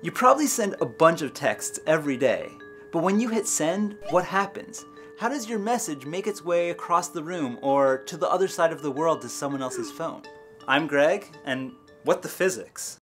You probably send a bunch of texts every day, but when you hit send, what happens? How does your message make its way across the room or to the other side of the world to someone else's phone? I'm Greg, and what the physics?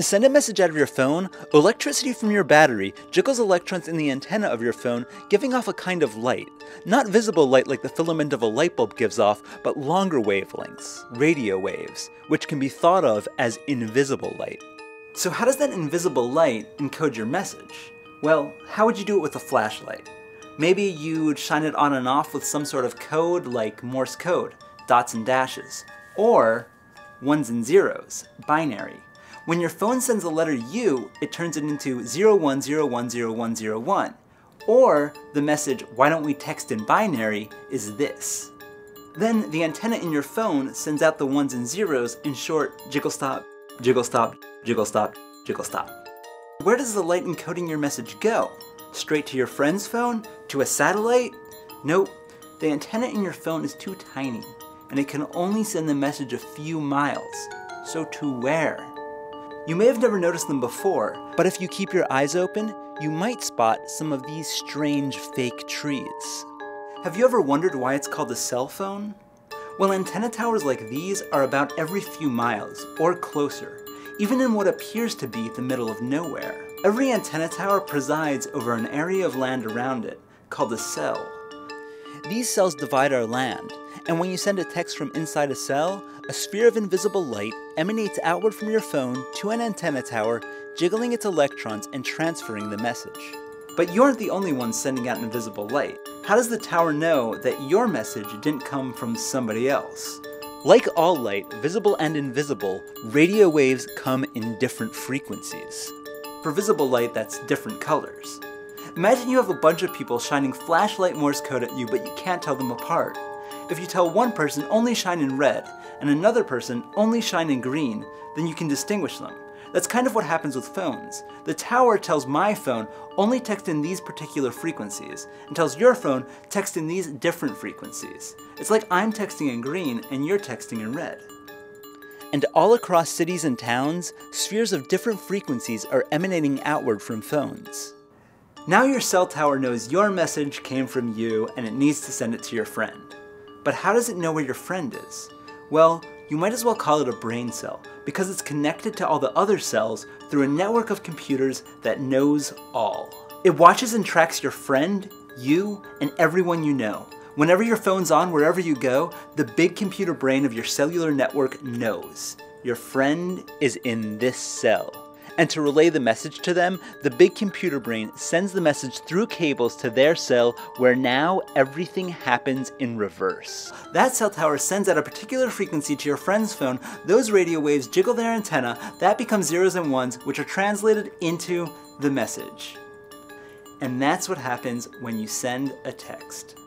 To send a message out of your phone, electricity from your battery jiggles electrons in the antenna of your phone, giving off a kind of light. Not visible light like the filament of a light bulb gives off, but longer wavelengths, radio waves, which can be thought of as invisible light. So how does that invisible light encode your message? Well, how would you do it with a flashlight? Maybe you would shine it on and off with some sort of code like Morse code, dots and dashes, or ones and zeros, binary. When your phone sends the letter U, it turns it into 01010101. Or the message, why don't we text in binary, is this. Then the antenna in your phone sends out the ones and zeros, in short, jiggle stop, jiggle stop, jiggle stop, jiggle stop. Where does the light encoding your message go? Straight to your friend's phone? To a satellite? Nope, the antenna in your phone is too tiny, and it can only send the message a few miles. So to where? You may have never noticed them before, but if you keep your eyes open, you might spot some of these strange fake trees. Have you ever wondered why it's called a cell phone? Well, antenna towers like these are about every few miles, or closer, even in what appears to be the middle of nowhere. Every antenna tower presides over an area of land around it, called a cell. These cells divide our land, and when you send a text from inside a cell, a sphere of invisible light emanates outward from your phone to an antenna tower, jiggling its electrons and transferring the message. But you aren't the only one sending out invisible light. How does the tower know that your message didn't come from somebody else? Like all light, visible and invisible, radio waves come in different frequencies. For visible light, that's different colors. Imagine you have a bunch of people shining flashlight Morse code at you, but you can't tell them apart. If you tell one person only shine in red, and another person only shine in green, then you can distinguish them. That's kind of what happens with phones. The tower tells my phone only text in these particular frequencies, and tells your phone text in these different frequencies. It's like I'm texting in green and you're texting in red. And all across cities and towns, spheres of different frequencies are emanating outward from phones. Now your cell tower knows your message came from you and it needs to send it to your friend. But how does it know where your friend is? Well, you might as well call it a brain cell, because it's connected to all the other cells through a network of computers that knows all. It watches and tracks your friend, you, and everyone you know. Whenever your phone's on, wherever you go, the big computer brain of your cellular network knows. Your friend is in this cell. And to relay the message to them, the big computer brain sends the message through cables to their cell where now everything happens in reverse. That cell tower sends out a particular frequency to your friend's phone, those radio waves jiggle their antenna, that becomes zeros and ones, which are translated into the message. And that's what happens when you send a text.